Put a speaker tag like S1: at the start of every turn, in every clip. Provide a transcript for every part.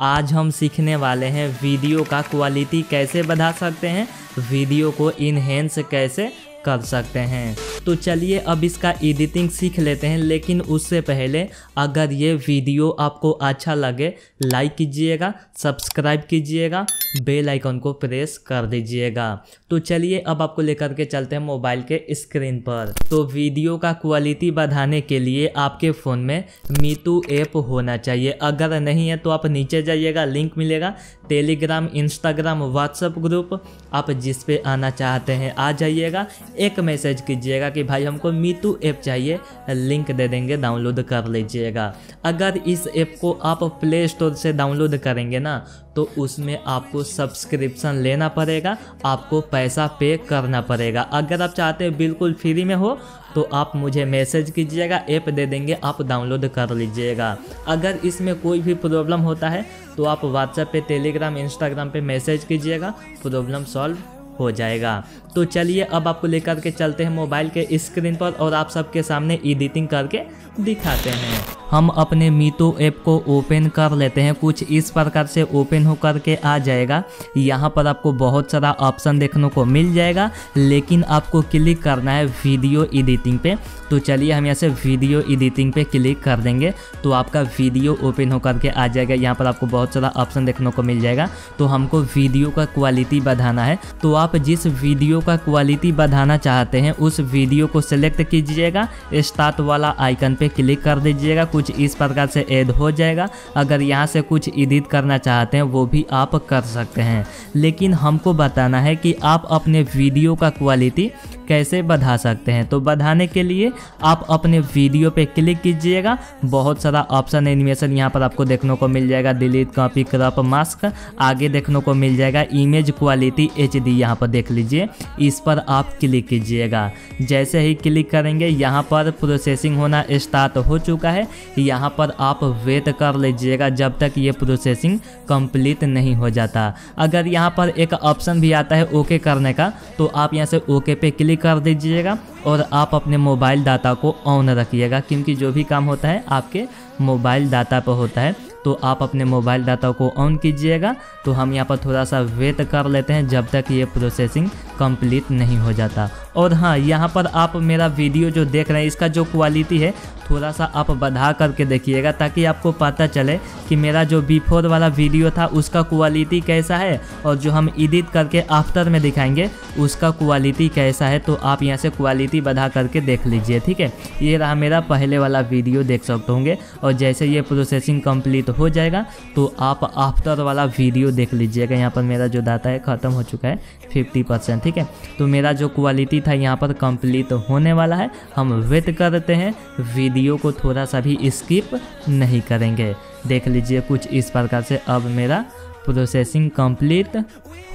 S1: आज हम सीखने वाले हैं वीडियो का क्वालिटी कैसे बढ़ा सकते हैं? वीडियो को इनहेंस कैसे कर सकते हैं। तो चलिए अब इसका एडिटिंग सीख लेते हैं, लेकिन उससे पहले अगर ये वीडियो आपको अच्छा लगे लाइक कीजिएगा सब्सक्राइब कीजिएगा बेल आइकन को प्रेस कर दीजिएगा। तो चलिए अब आपको लेकर के चलते हैं मोबाइल के स्क्रीन पर। तो वीडियो का क्वालिटी बढ़ाने के लिए आपके फ़ोन में मीटू ऐप होना चाहिए। अगर नहीं है तो आप नीचे जाइएगा लिंक मिलेगा टेलीग्राम इंस्टाग्राम व्हाट्सएप ग्रुप आप जिस पे आना चाहते हैं, आ जाइएगा। एक मैसेज कीजिएगा कि भाई हमको मीतू ऐप चाहिए, लिंक दे देंगे, डाउनलोड कर लीजिएगा। अगर इस ऐप को आप प्ले स्टोर से डाउनलोड करेंगे ना तो उसमें आपको सब्सक्रिप्शन लेना पड़ेगा, आपको पैसा पे करना पड़ेगा। अगर आप चाहते हैं बिल्कुल फ्री में हो तो आप मुझे मैसेज कीजिएगा, ऐप दे देंगे, आप डाउनलोड कर लीजिएगा। अगर इसमें कोई भी प्रॉब्लम होता है तो आप व्हाट्सएप पे टेलीग्राम इंस्टाग्राम पे मैसेज कीजिएगा, प्रॉब्लम सॉल्व हो जाएगा। तो चलिए अब आपको लेकर के चलते हैं मोबाइल के स्क्रीन पर और आप सबके सामने एडिटिंग करके दिखाते हैं। हम अपने मीटो ऐप को ओपन कर लेते हैं। कुछ इस प्रकार से ओपन हो करके आ जाएगा। यहाँ पर आपको बहुत सारा ऑप्शन देखने को मिल जाएगा, लेकिन आपको क्लिक करना है वीडियो एडिटिंग पे। तो चलिए हम यहाँ से वीडियो एडिटिंग पे क्लिक कर देंगे। तो आपका वीडियो ओपन हो करके आ जाएगा। यहाँ पर आपको बहुत सारा ऑप्शन देखने को मिल जाएगा। तो हमको वीडियो का क्वालिटी बढ़ाना है। तो आप जिस वीडियो का क्वालिटी बढ़ाना चाहते हैं, उस वीडियो को सिलेक्ट कीजिएगा स्टार्ट वाला आइकन पे क्लिक कर दीजिएगा, कुछ इस प्रकार से ऐड हो जाएगा। अगर यहाँ से कुछ एडिट करना चाहते हैं, वो भी आप कर सकते हैं। लेकिन हमको बताना है कि आप अपने वीडियो का क्वालिटी कैसे बढ़ा सकते हैं। तो बढ़ाने के लिए आप अपने वीडियो पे क्लिक कीजिएगा। बहुत सारा ऑप्शन एनिमेशन यहाँ पर आपको देखने को मिल जाएगा। डिलीट कॉपी क्रॉप मास्क आगे देखने को मिल जाएगा। इमेज क्वालिटी एच डी यहाँ पर देख लीजिए। इस पर आप क्लिक कीजिएगा। जैसे ही क्लिक करेंगे, यहाँ पर प्रोसेसिंग होना स्टार्ट हो चुका है। यहाँ पर आप वेट कर लीजिएगा जब तक ये प्रोसेसिंग कंप्लीट नहीं हो जाता। अगर यहाँ पर एक ऑप्शन भी आता है ओके करने का तो आप यहाँ से ओके पे क्लिक कर दीजिएगा। और आप अपने मोबाइल डाटा को ऑन रखिएगा, क्योंकि जो भी काम होता है आपके मोबाइल डाटा पर होता है। तो आप अपने मोबाइल डाटा को ऑन कीजिएगा तो हम यहाँ पर थोड़ा सा वेट कर लेते हैं जब तक ये प्रोसेसिंग कंप्लीट नहीं हो जाता। और हाँ यहाँ पर आप मेरा वीडियो जो देख रहे हैं, इसका जो क्वालिटी है, थोड़ा सा आप बढ़ा करके देखिएगा, ताकि आपको पता चले कि मेरा जो बिफोर वाला वीडियो था, उसका क्वालिटी कैसा है। और जो हम एडिट करके आफ्टर में दिखाएँगे, उसका क्वालिटी कैसा है तो आप यहाँ से क्वालिटी बढ़ा करके देख लीजिए, ठीक है? ये रहा मेरा पहले वाला वीडियो, देख सकते होंगे। और जैसे ये प्रोसेसिंग कंप्लीट हो जाएगा तो आप आफ्टर वाला वीडियो देख लीजिएगा। यहाँ पर मेरा जो डाटा है, ख़त्म हो चुका है फिफ्टी परसेंट ठीक है? तो मेरा जो क्वालिटी था, यहाँ पर कंप्लीट होने वाला है। हम वेट करते हैं, वीडियो को थोड़ा सा भी स्किप नहीं करेंगे। देख लीजिए कुछ इस प्रकार से अब मेरा प्रोसेसिंग कंप्लीट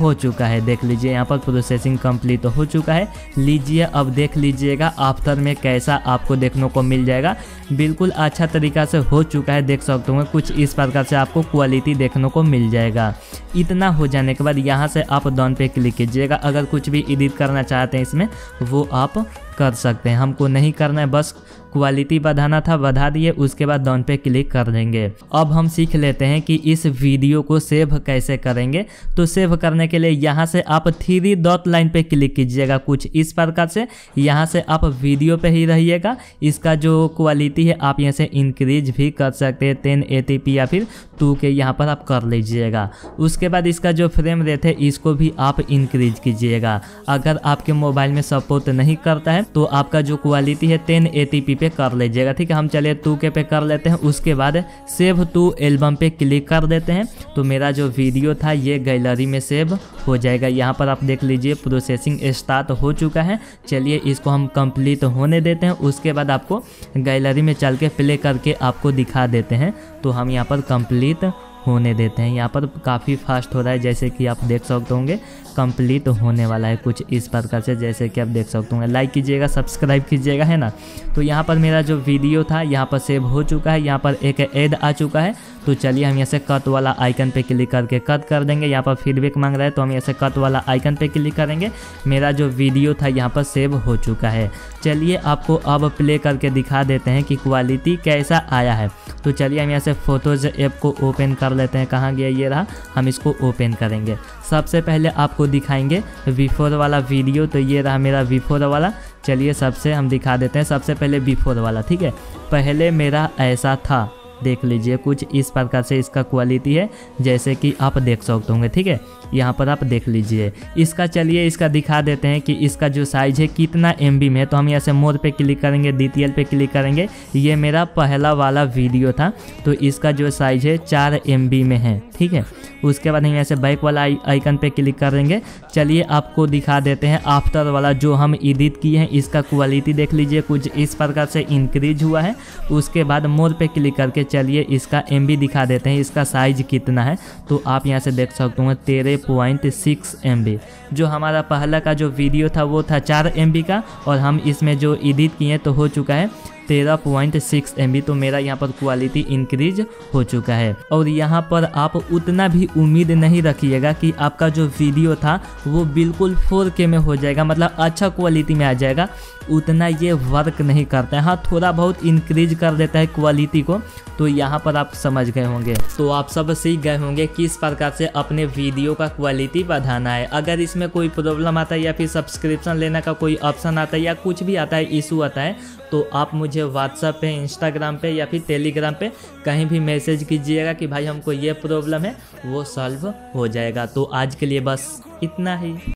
S1: हो चुका है। देख लीजिए, यहाँ पर प्रोसेसिंग कंप्लीट हो चुका है। लीजिए, अब देख लीजिएगा आफ्टर में कैसा आपको देखने को मिल जाएगा। बिल्कुल अच्छा तरीका से हो चुका है, देख सकते हो कुछ इस प्रकार से आपको क्वालिटी देखने को मिल जाएगा। इतना हो जाने के बाद यहाँ से आप डॉन पे क्लिक कीजिएगा। अगर कुछ भी एडिट करना चाहते हैं इसमें, वो आप कर सकते हैं। हमको नहीं करना है, बस क्वालिटी बढ़ाना था, बढ़ा दिए, उसके बाद डॉन पे क्लिक कर देंगे। अब हम सीख लेते हैं कि इस वीडियो को सेव कैसे करेंगे। तो सेव करने के लिए यहाँ से आप थ्री डॉट लाइन पे क्लिक कीजिएगा कुछ इस प्रकार से। यहाँ से आप वीडियो पे ही रहिएगा। इसका जो क्वालिटी है, आप यहाँ से इंक्रीज भी कर सकते हैं टेन ए या फिर टू के यहाँ पर आप कर लीजिएगा। उसके बाद इसका जो फ्रेम रेट है, इसको भी आप इंक्रीज कीजिएगा। अगर आपके मोबाइल में सपोर्ट नहीं करता है तो आपका जो क्वालिटी है टेन ए पे कर लीजिएगा, ठीक है? हम चलिए टू के पे कर लेते हैं, उसके बाद सेव टू एल्बम पे क्लिक कर देते हैं। तो मेरा जो वीडियो था, ये गैलरी में सेव हो जाएगा। यहाँ पर आप देख लीजिए प्रोसेसिंग स्टार्ट हो चुका है। चलिए, इसको हम कंप्लीट होने देते हैं, उसके बाद आपको गैलरी में चल के प्ले करके आपको दिखा देते हैं। तो हम यहाँ पर कंप्लीट होने देते हैं। यहाँ पर काफ़ी फास्ट हो रहा है, जैसे कि आप देख सकते होंगे कंप्लीट होने वाला है कुछ इस प्रकार से, जैसे कि आप देख सकते होंगे। लाइक कीजिएगा सब्सक्राइब कीजिएगा, है ना? तो यहाँ पर मेरा जो वीडियो था, यहाँ पर सेव हो चुका है, यहाँ पर एक ऐड आ चुका है। तो चलिए हम यहाँ से कट वाला आइकन पे क्लिक करके कट कर देंगे। यहाँ पर फीडबैक मांग रहा है तो हम यहाँ से कट वाला आइकन पे क्लिक करेंगे। मेरा जो वीडियो था यहाँ पर सेव हो चुका है। चलिए आपको अब प्ले करके दिखा देते हैं कि क्वालिटी कैसा आया है। तो चलिए हम यहाँ से फ़ोटोज़ ऐप को ओपन कर लेते हैं। कहाँ गया ये रहा? हम इसको ओपन करेंगे। सबसे पहले आपको दिखाएँगे बिफोर वाला वीडियो तो ये रहा मेरा बिफोर वाला। चलिए सबसे हम दिखा देते हैं। सबसे पहले बिफोर वाला, ठीक है? पहले मेरा ऐसा था। देख लीजिए, कुछ इस प्रकार से इसका क्वालिटी है, जैसे कि आप देख सकते होंगे, ठीक है? यहाँ पर आप देख लीजिए। इसका चलिए, इसका दिखा देते हैं कि इसका जो साइज़ है, कितना एमबी में है। तो हम यहाँ से मोर पे क्लिक करेंगे डी पे क्लिक करेंगे। ये मेरा पहला वाला वीडियो था। तो इसका जो साइज़ है, चार एम में है, ठीक है? उसके बाद हम यहाँ से बैक वाला आइकन पे क्लिक करेंगे। चलिए, आपको दिखा देते हैं आफ्टर वाला जो हम एडिट किए हैं, इसका क्वालिटी देख लीजिए। कुछ इस प्रकार से इंक्रीज हुआ है। उसके बाद मोर पे क्लिक करके चलिए इसका एमबी दिखा देते हैं। इसका साइज़ कितना है? तो आप यहाँ से देख सकते हो तेरह पॉइंट सिक्स एम जो हमारा पहला का जो वीडियो था, वो था चार एम का और हम इसमें जो एडिट किए तो हो चुका है तेरह पॉइंट सिक्स एम तो मेरा यहाँ पर क्वालिटी इंक्रीज हो चुका है। और यहाँ पर आप उतना भी उम्मीद नहीं रखिएगा कि आपका जो वीडियो था, वो बिल्कुल 4K में हो जाएगा मतलब अच्छा क्वालिटी में आ जाएगा। उतना ये वर्क नहीं करता है। हाँ थोड़ा बहुत इंक्रीज कर देता है क्वालिटी को तो यहाँ पर आप समझ गए होंगे। तो आप सब सीख गए होंगे किस प्रकार से अपने वीडियो का क्वालिटी बढ़ाना है। अगर इसमें कोई प्रॉब्लम आता है या फिर सब्सक्रिप्शन लेने का कोई ऑप्शन आता है या कुछ भी आता है इशू आता है तो आप मुझे व्हाट्सएप पे इंस्टाग्राम पे या फिर टेलीग्राम पे, कहीं भी मैसेज कीजिएगा कि भाई हमको ये प्रॉब्लम है, वो सॉल्व हो जाएगा। तो आज के लिए बस इतना ही।